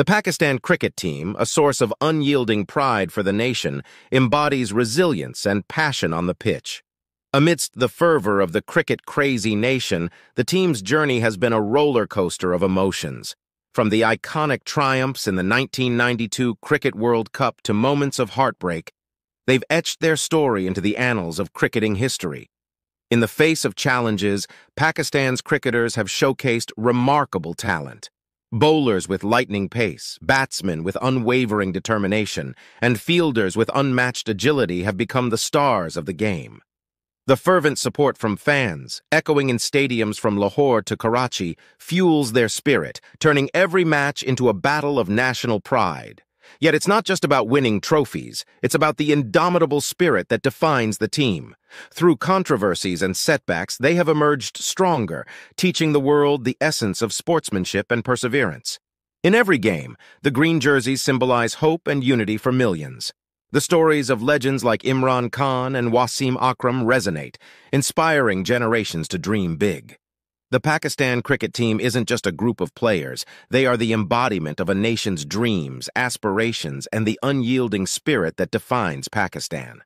The Pakistan cricket team, a source of unyielding pride for the nation, embodies resilience and passion on the pitch. Amidst the fervor of the cricket-crazy nation, the team's journey has been a roller coaster of emotions. From the iconic triumphs in the 1992 Cricket World Cup to moments of heartbreak, they've etched their story into the annals of cricketing history. In the face of challenges, Pakistan's cricketers have showcased remarkable talent. Bowlers with lightning pace, batsmen with unwavering determination, and fielders with unmatched agility have become the stars of the game. The fervent support from fans, echoing in stadiums from Lahore to Karachi, fuels their spirit, turning every match into a battle of national pride. Yet it's not just about winning trophies, it's about the indomitable spirit that defines the team. Through controversies and setbacks, they have emerged stronger, teaching the world the essence of sportsmanship and perseverance. In every game, the green jerseys symbolize hope and unity for millions. The stories of legends like Imran Khan and Wasim Akram resonate, inspiring generations to dream big. The Pakistan cricket team isn't just a group of players. They are the embodiment of a nation's dreams, aspirations, and the unyielding spirit that defines Pakistan.